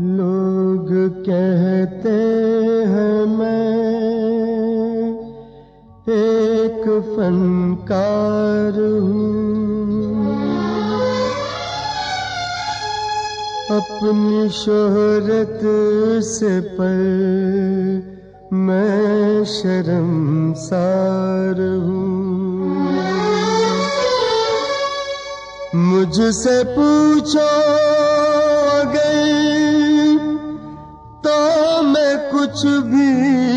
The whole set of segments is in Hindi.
लोग कहते हैं मैं एक फनकार हूँ। अपनी शोहरत से पर मैं शर्मसार हूँ। मुझसे पूछो गई तो मैं कुछ भी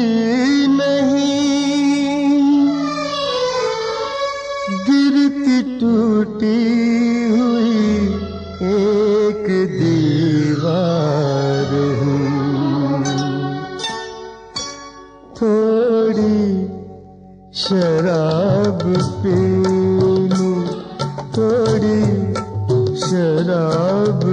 Of.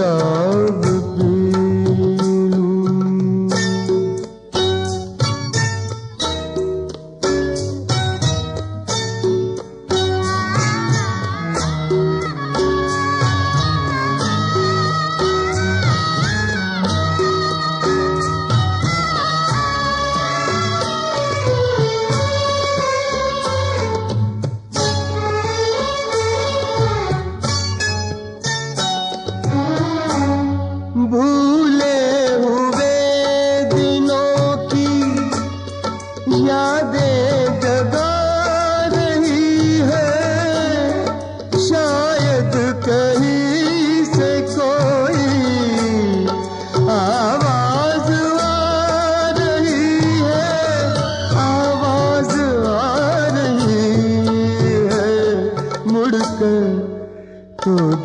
राम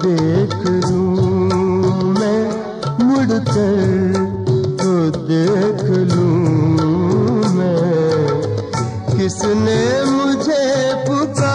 देख लूँ मैं मुड़कर तो देख लूँ मैं। किसने मुझे पुकारा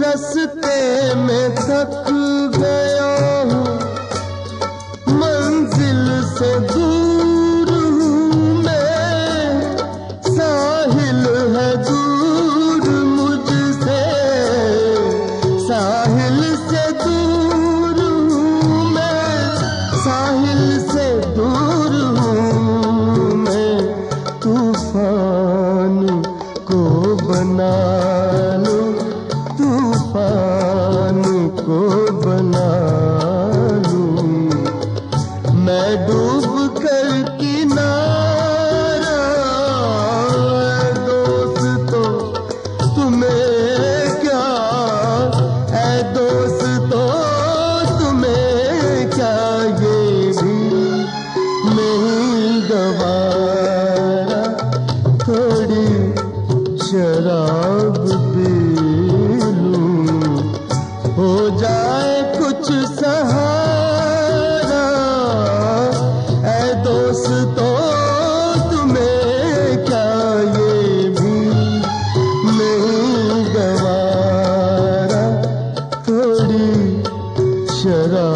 रस्ते में तक 谢谢大家。